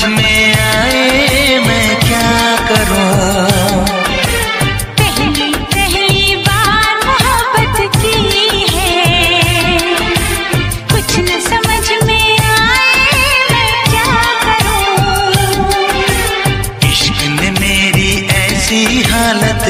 समझ में आए मैं क्या करूँ? पहली पहली बार की है। कुछ न समझ में आए क्या करूँ? इश्क मेरी ऐसी हालत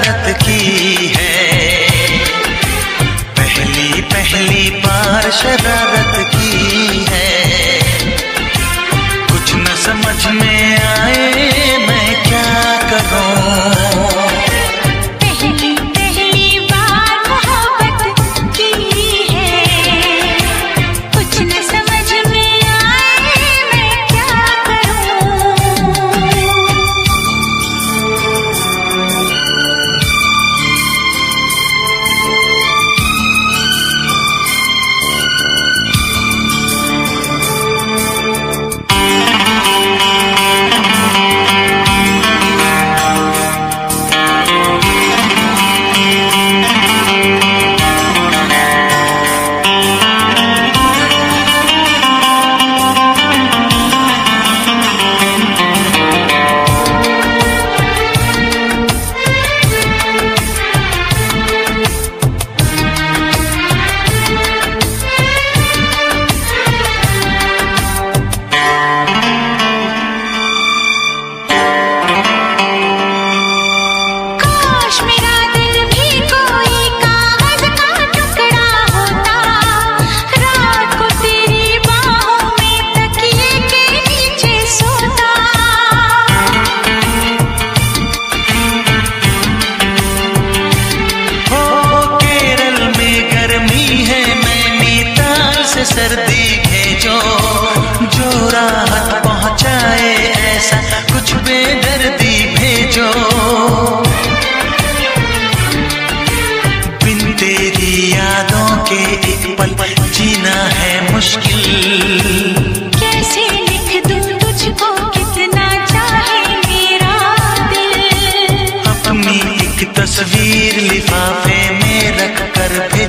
আকাশে বেড়া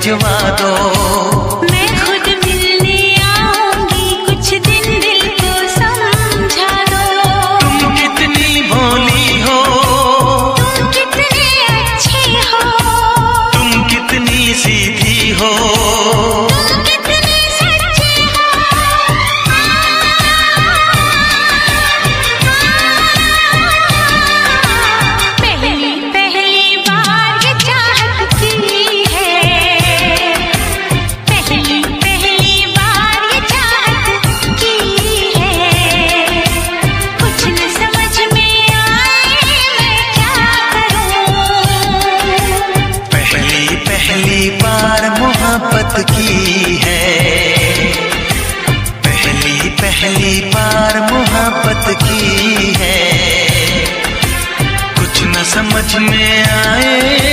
भिजवा दो। में आए।